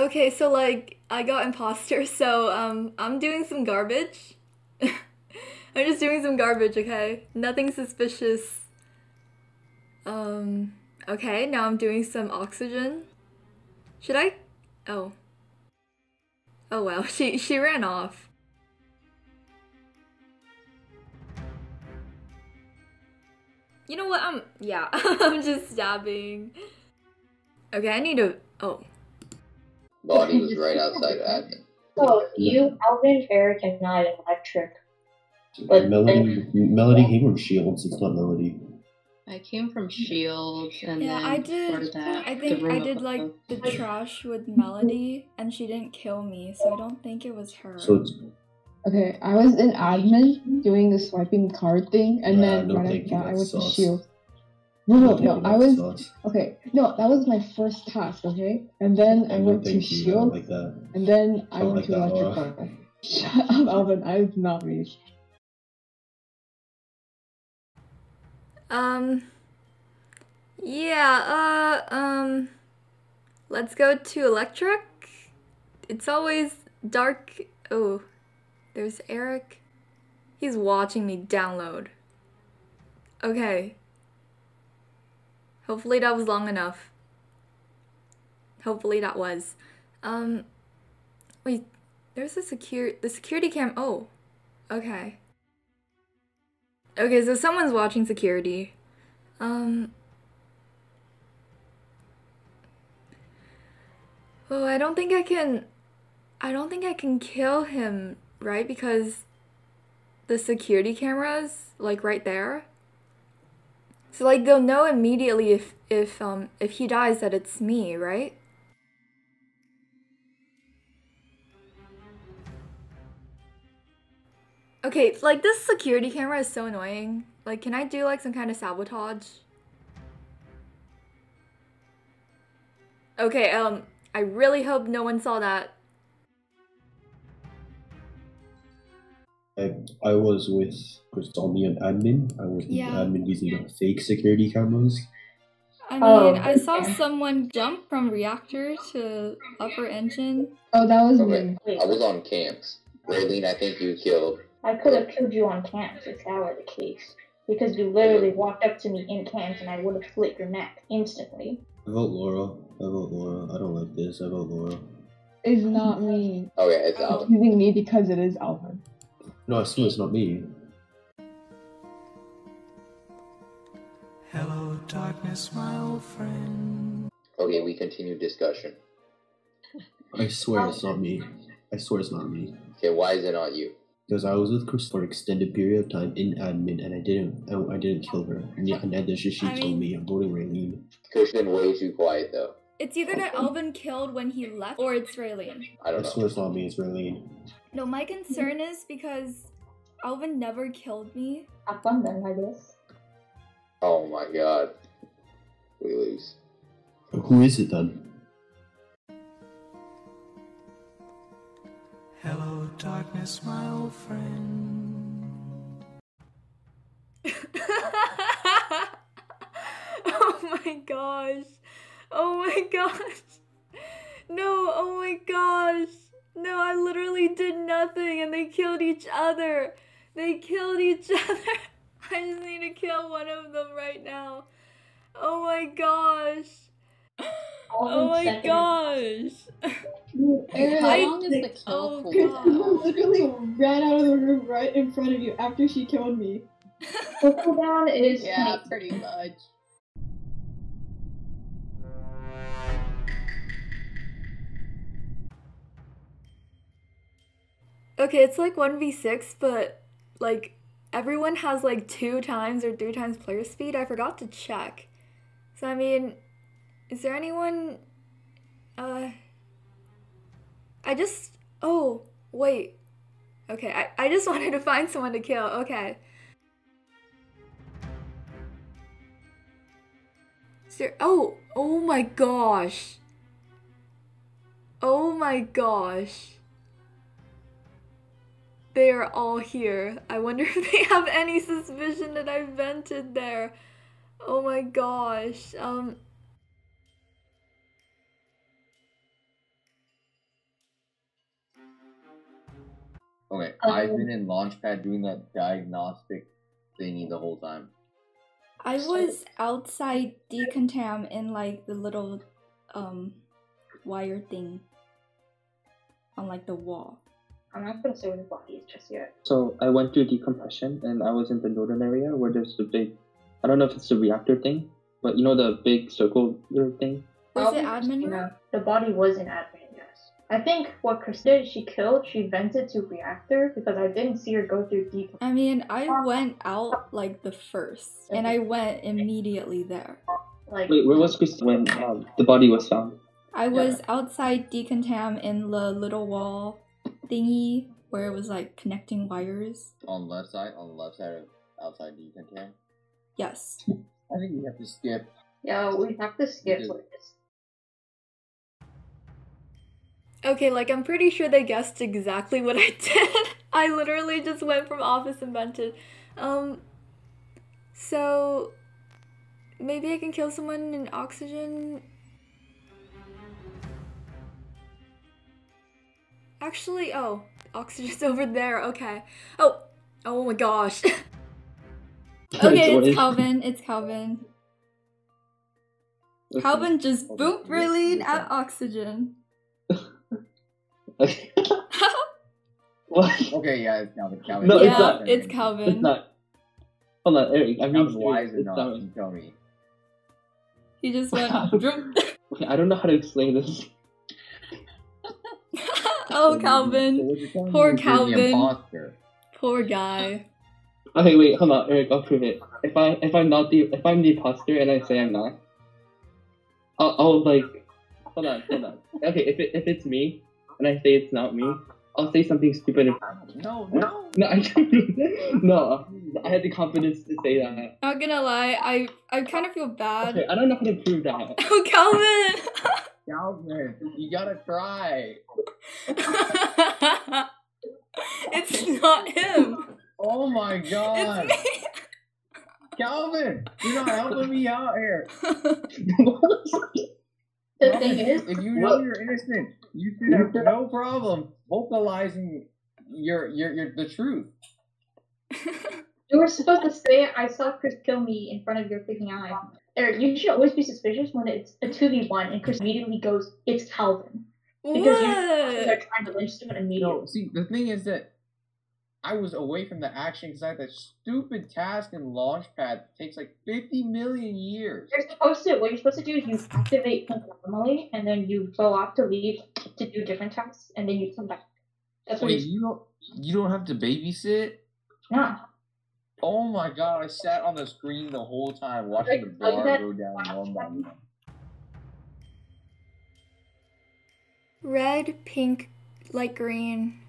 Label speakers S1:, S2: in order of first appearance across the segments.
S1: Okay, so like I got imposter, so um I'm doing some garbage. I'm just doing some garbage, okay? Nothing suspicious. Um okay, now I'm doing some oxygen. Should I Oh. Oh well, she she ran off. You know what? I'm yeah, I'm just stabbing. Okay, I need to oh.
S2: Body was right outside admin.
S3: So you, Alvin, Eric, and I in electric. But
S4: Melody, Melody came from Shields. It's not Melody.
S5: I came from Shields, and
S1: Yeah,
S5: then
S1: I did.
S5: that,
S1: I think I did
S5: above.
S1: like the trash with Melody, and she didn't kill me, so I don't think it was her.
S4: So it's
S6: Okay, I was in admin doing the swiping card thing, and
S4: Yeah,
S6: then
S4: no,
S6: right
S4: thank
S6: after that, I
S4: was
S6: went to
S4: sus.
S6: shield. No, no, no. I was
S4: sus.
S6: okay. No, that was my first task. Okay, and then I
S4: Yeah, no,
S6: went to
S4: thank you. I don't
S6: shield,
S4: like
S6: and then I
S4: Don't
S6: went
S4: like
S6: to
S4: Electric Laura.
S6: Shut up, Alvin. I did not me.
S1: Um. Yeah. Uh. Um. Let's go to electric. It's always dark. Oh, there's Eric. He's watching me download. Okay. Hopefully that was long enough. Hopefully that was. Um. Wait. There's a secure. The security cam. Oh. Okay. Okay, so someone's watching security. Um. Oh, I don't think I can. I don't think I can kill him, right? Because the security cameras, like right there. So like they'll know immediately if if um if he dies that it's me, right? Okay, like this security camera is so annoying. Like, can I do like some kind of sabotage? Okay, um, I really hope no one saw that.
S4: I, I was with Crystalmi and admin. I was with
S1: Yeah.
S4: admin using fake security cameras.
S1: I mean,
S3: Oh,
S1: I saw
S3: okay.
S1: someone jump from reactor to upper engine.
S6: Oh, that was oh,
S2: Okay,
S6: me.
S2: I was on camps. Raylene, I think you killed.
S3: I could have killed you on camps if that were the case. Because you literally walked up to me in camps and I would have slit your neck instantly.
S4: I vote Laura. I vote Laura. I don't like this. I vote Laura.
S6: It's not me.
S2: Okay, it's
S1: Oh.
S6: It's
S2: Alvin.
S6: using me because it is Alvin.
S4: No, I swear it's not me.
S7: Hello, darkness, my old friend.
S2: Okay, we continue discussion.
S4: I swear it's not me. I swear it's not me.
S2: Okay, why is it not you?
S4: Because I was with Chris for an extended period of time in admin, and I didn't. I, I didn't kill her. And, yeah, and then she, she
S1: I
S4: told
S1: mean-
S4: me I'm voting Raylene.
S2: Kush been way too quiet though.
S1: It's either that Alvin killed when he left, or it's Raylene.
S2: I
S4: I
S2: don't know.
S4: swear it's not me. It's Raylene.
S1: No, my concern is because Alvin never killed me.
S3: Have fun then, I guess.
S2: Oh my god. We lose.
S4: Who is it then?
S7: Hello, darkness, my old friend.
S1: oh my gosh. Oh my gosh. No, oh my gosh. No, I literally did nothing and they killed each other. They killed each other. I just need to kill one of them right now. Oh my gosh. Oh my
S3: second.
S1: gosh.
S5: How long is the kill
S1: oh,
S5: for?
S1: God.
S6: literally ran out of the room right in front of you after she killed me.
S3: The cooldown is
S5: Yeah, pretty much.
S1: Okay, it's like 1v6, but like everyone has like two times or three times player speed. I forgot to check. So, I mean, is there anyone. Uh. I just. Oh, wait. Okay, I, I just wanted to find someone to kill. Okay. There. Oh! Oh my gosh! Oh my gosh. They are all here. I wonder if they have any suspicion that I vented there. Oh my gosh. Um.
S2: Okay,
S3: um,
S2: I've been in Launchpad doing that diagnostic thingy the whole time.
S1: I was outside Decontam in like the little um wire thing on like the wall.
S3: I'm not gonna say where the body is just yet.
S8: So I went through decompression and I was in the northern area where there's the big, I don't know if it's the reactor thing, but you know the big circle thing?
S1: Was it
S3: I'll
S1: admin
S3: you
S1: room?
S3: know, The body was in admin, yes. I think what Chris did, she killed, she vented to reactor because I didn't see her go through deep.
S1: I mean, I went out like the first, and I went immediately there.
S3: Like,
S8: Wait, where was Chris when um, the body was found?
S1: I was outside decontam in the little wall thingy where it was like connecting wires.
S2: On the left side, on the left side of outside decontam.
S1: Yes.
S2: I think we have to skip.
S3: yeah, we have to skip
S2: Because-
S3: like this.
S1: Okay, like I'm pretty sure they guessed exactly what I did. I literally just went from office and vented. Um so maybe I can kill someone in oxygen. Actually, oh, oxygen's over there. Okay. Oh, oh my gosh. okay, it's Calvin. It's Calvin.
S8: Okay.
S1: Calvin just
S2: Okay,
S1: boop
S2: yeah,
S1: Raylene at oxygen.
S8: Okay. what?
S2: Okay, yeah, it's Calvin. Calvin.
S8: No,
S1: yeah,
S8: it's not.
S1: it's Calvin.
S8: It's not. Hold on, Eric. I mean,
S2: Calvin's wise
S8: it's
S2: enough.
S8: not.
S2: You tell me.
S1: He just went. droop.
S8: Okay, I don't know how to explain this.
S1: Oh,
S2: So
S1: Calvin.
S2: what you're telling
S1: Poor
S2: me is you're the
S1: Calvin. Poor guy.
S8: Okay, wait, hold on, Eric. I'll prove it. If I if I'm not the if I'm the imposter and I say I'm not, I'll, I'll like hold on, hold on. Okay, if it if it's me and I say it's not me, I'll say something stupid.
S2: No, no.
S8: no, I no, I had the confidence to say that.
S1: Not gonna lie, I I kind of feel bad.
S8: Okay, I don't know how to prove that.
S1: Oh, Calvin!
S2: Calvin, you gotta try.
S1: it's not him.
S2: Oh my god.
S1: It's
S2: Calvin, you're not helping me out here.
S3: The
S2: Calvin,
S3: thing is,
S2: if you know you're innocent, you should have no problem vocalizing your your your the truth.
S3: you were supposed to say, I saw Chris kill me in front of your freaking eye. Eric, you should always be suspicious when it's a 2v1 and Chris immediately goes, it's Calvin. Because you are trying to lynch someone immediately.
S2: No, see, the thing is that I was away from the action because I had that stupid task in Launchpad that takes like 50 million years.
S3: You're supposed to, what you're supposed to do is you activate things normally, and then you go off to leave to do different tasks, and then you come back. That's what
S2: Wait,
S3: you
S2: you don't you don't have to babysit?
S3: No.
S2: Oh my god, I sat on the screen the whole time watching the bar
S3: that-
S2: go down one by one.
S1: Red, pink, light green,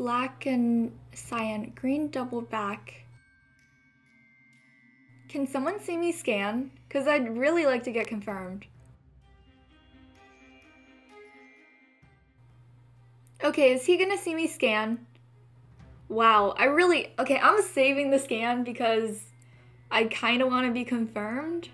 S1: black and cyan, green double back. Can someone see me scan? Because I'd really like to get confirmed. Okay, is he gonna see me scan? Wow, I really. Okay, I'm saving the scan because I kind of want to be confirmed.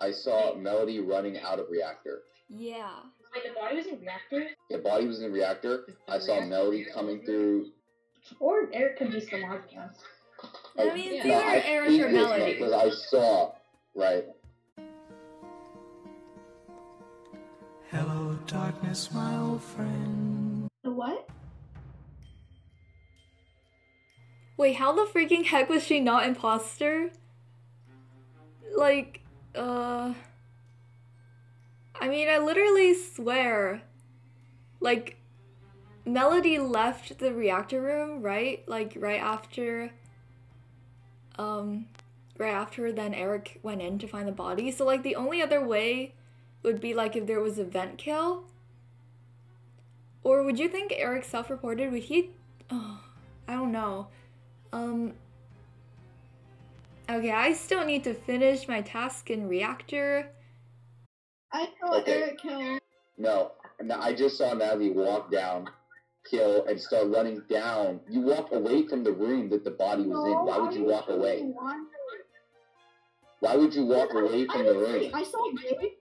S2: I saw Melody running out of reactor.
S1: Yeah.
S3: Wait, the body was in reactor?
S2: The body was in reactor. I saw Melody coming through.
S3: Or Eric could be surmising us.
S1: I mean, it's
S5: Yeah.
S1: either
S2: I
S1: Eric or Melody.
S2: Because I saw, right?
S7: Hello, darkness, my old friend.
S3: The what?
S1: Wait, how the freaking heck was she not imposter? Like, uh. I mean, I literally swear. Like, Melody left the reactor room, right? Like, right after. Um. Right after then Eric went in to find the body. So, like, the only other way would be, like, if there was a vent kill. Or would you think Eric self reported? Would he. Oh, I don't know. Um. Okay, I still need to finish my task in reactor.
S5: I thought
S2: Okay.
S5: Eric killed.
S2: No, no, I just saw Natalie walk down, kill, and start running down. You walked away from the room that the body was in. Why would you walk away? Why would you walk away from the room?
S5: I saw Ray,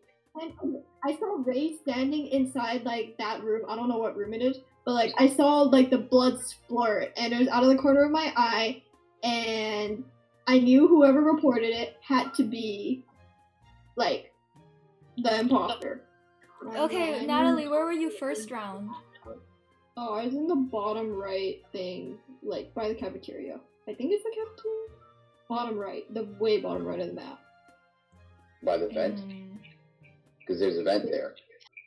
S5: I saw Ray standing inside like that room. I don't know what room it is, but like I saw like the blood splurt, and it was out of the corner of my eye, and I knew whoever reported it had to be like the imposter.
S1: Okay,
S5: And
S1: Natalie, where were you first round?
S5: Oh, I was in the bottom right thing, like by the cafeteria. I think it's the cafeteria. Bottom right, the way bottom right of the map.
S2: By the vent?
S1: Mm,
S2: Because there's a vent there.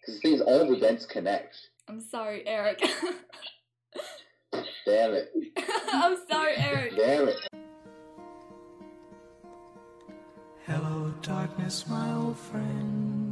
S2: Because things, all the vents connect.
S1: I'm sorry, Eric.
S2: Damn it.
S1: I'm sorry, Eric.
S2: Damn it.
S7: Darkness, my old friend.